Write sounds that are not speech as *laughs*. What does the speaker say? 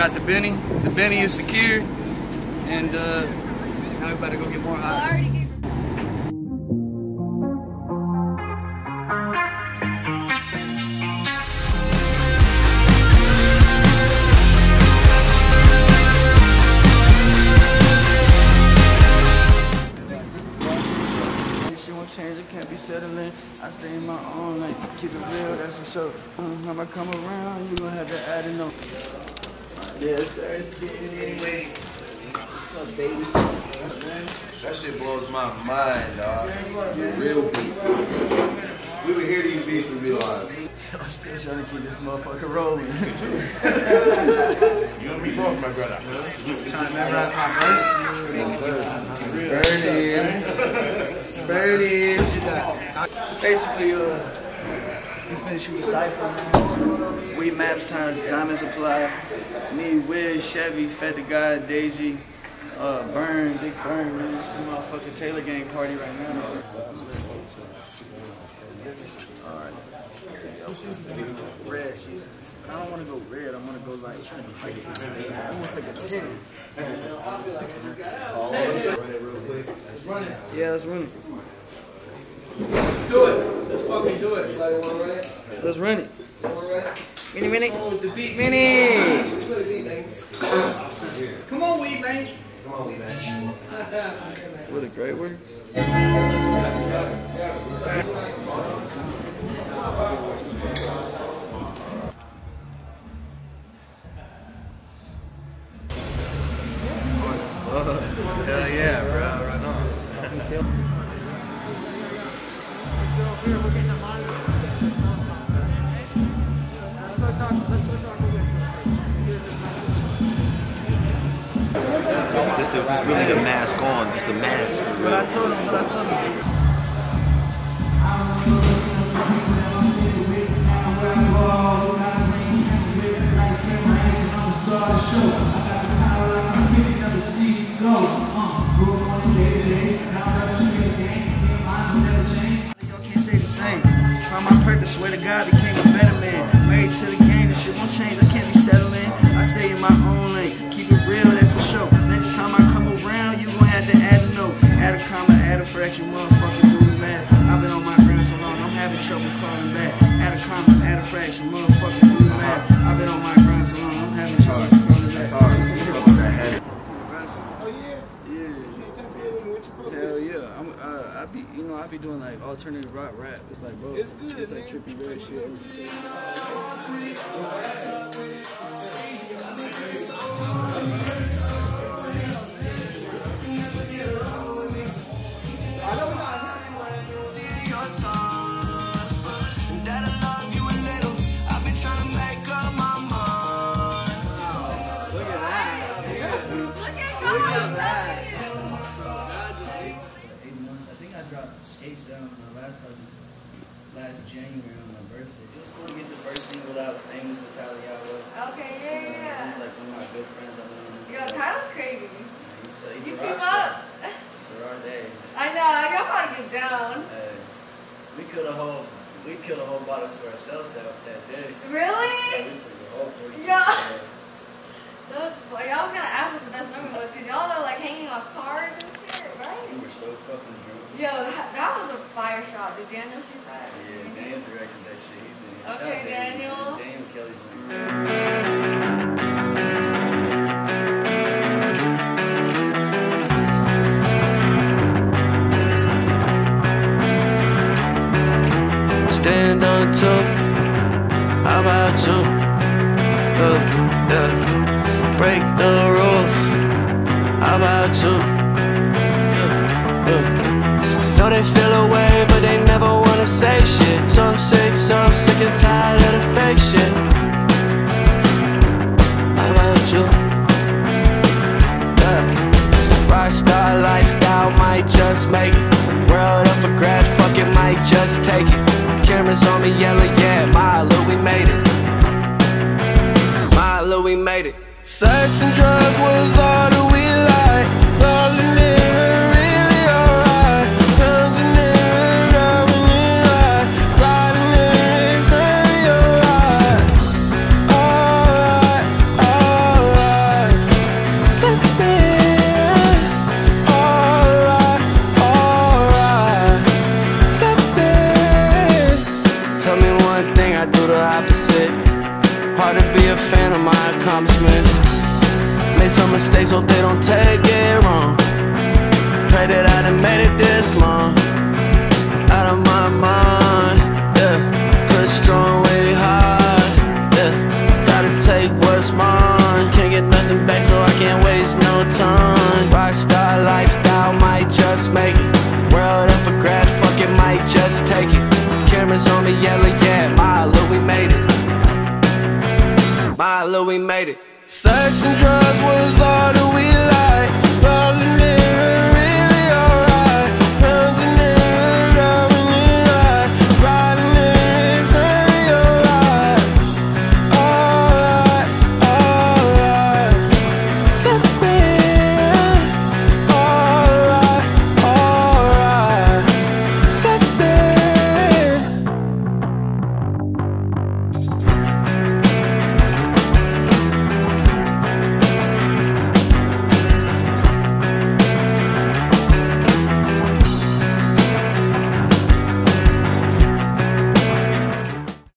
got the Benny. The Benny is secure. And uh, now we to go get more hot. Change, it can't be settling. I stay in my own lane, keep it real, that's for sure. Um, I'ma come around, you gonna have to add it on. Yes, sir, it's getting in. What's up, baby? That shit blows my mind, dog. Real beat. We would hear these beats in real life. I'm still trying to keep this motherfucker rolling. *laughs* You and me both, my brother. Trying to memorize my verse. Birdie. Birdie. What you got? Basically, uh, we finished with the cipher. We maps time, diamond supply. Me, Wiz, Chevy, Fed the Guy, Daisy, uh, Burn, Big Burn, man. It's a motherfucking Taylor Gang party right now. Alright. Red season. I don't want to go red. I want to go like almost like a 10. Yeah, let's run it. Do it. Let's fucking do it. Let's run it. Mini, mini. Mini. Come on, weed man. *laughs* What a great word. Hell yeah, bro. Right on. *laughs* Dude, this really the mask on. This the mask. But I told him, but I told him. Found my swear to God, became a better man. Married to the game, this shit won't change, I can't be settling. I stay in my own lane, keep it real, that for sure. Next time I come around, you gon' have to add a note. Add a comma, add a fraction, motherfucker, do me mad. I've been on my grind so long, I'm having trouble calling back. Add a comma, add a fraction, motherfucker, do me mad. I've been on my grind so long, I'm having trouble calling back. Oh yeah? Yeah. Shit, tap in with me. What you with? Hell yeah, I'm. Uh, I be, you know, I be doing like alternative rock rap. It's like, bro, It's good, It's like man. trippy red shit. Last project last January on my birthday. It was cool to get the first single out, famous with Tyla Yaweh. Okay, yeah, yeah, He's yeah. like one of my good friends. I love him. Yo, Tyla's crazy. He's a, he's You a keep up. He's a rock day. I know, y'all probably get down. Hey, we could have whole we killed a whole bottle to ourselves that that day. Yeah, Really? we took the whole 40 Yeah. *laughs* That's funny. I was gonna ask what the best memory was, because y'all are like hanging off cars and shit, We right? were so fucking drunk. Yo, that, that was a fire shot. Did Daniel shoot that? Yeah, Daniel directed that shit. He's in it. Okay, out Daniel. Daniel Kelly's in it. stand on top. Sick, so I'm sick and tired of the fake shit. How about you? Yeah. Rockstar lifestyle might just make it. World up for grabs, fuck it, might just take it. Cameras on me yelling, yeah, Milo, we made it. Milo, we made it. Sex and drugs was all that a fan of my accomplishments. Made some mistakes, hope they don't take it wrong. Pray that I done made it this long. Out of my mind, yeah. Cause strong way hard, yeah. Gotta take what's mine. Can't get nothing back, so I can't waste no time. Rockstar lifestyle might just make it. World up for grabs, fuck it, might just take it. Cameras on me yelling, yeah, we made it. Sex and drugs was all that we like.